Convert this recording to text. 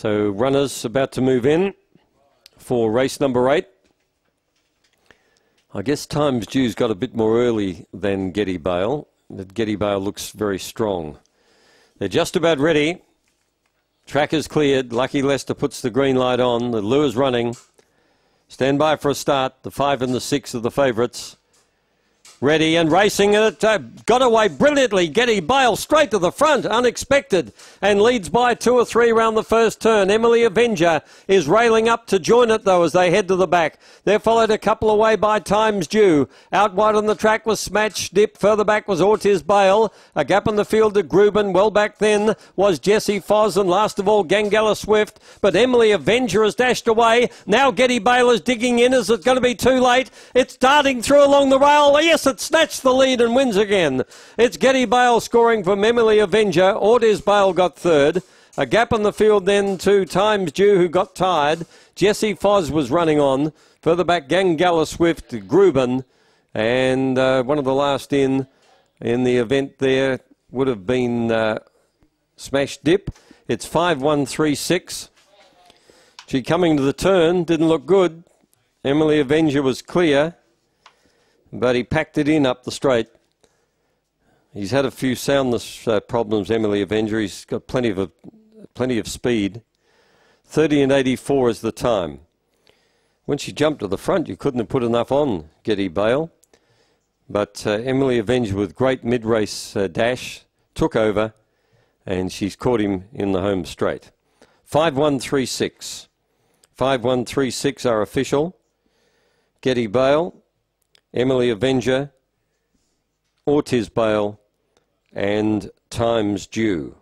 So runners about to move in for race number eight. I guess Times Due's got a bit more early than Getty Bale. Getty Bale looks very strong. They're just about ready. Track is cleared. Lucky Lester puts the green light on. The lure's running. Stand by for a start. The five and the six are the favourites. Ready and racing it. Uh, got away brilliantly. Getty Bale straight to the front, unexpected, and leads by two or three round the first turn. Emily Avenger is railing up to join it though as they head to the back. They're followed a couple away by Times Due. Out wide on the track was Smash Dip. Further back was Ortiz Bale. A gap in the field to Gruben. Well back then was Jesse Foz and last of all Gangala Swift. But Emily Avenger has dashed away. Now Getty Bale is digging in. Is it going to be too late? It's darting through along the rail. Yes, it snatched the lead and wins again. It's Getty Bale scoring for Emily Avenger. Ortiz Bale got third. A gap in the field then to Times Due, who got tired. Jesse Foz was running on. Further back, Gangala Swift, Gruben, and uh, one of the last in in the event there would have been uh, Smash Dip. It's 5136. She coming to the turn, didn't look good. Emily Avenger was clear but he packed it in up the straight. He's had a few soundness uh, problems, Emily Avenger. He's got plenty of, uh, plenty of speed. 30 and 84 is the time. When she jumped to the front, you couldn't have put enough on Getty Bale. But uh, Emily Avenger, with great mid-race uh, dash, took over, and she's caught him in the home straight. 5136. 5136 are official. Getty Bale, Emily Avenger, Ortiz Bale, and Times Due.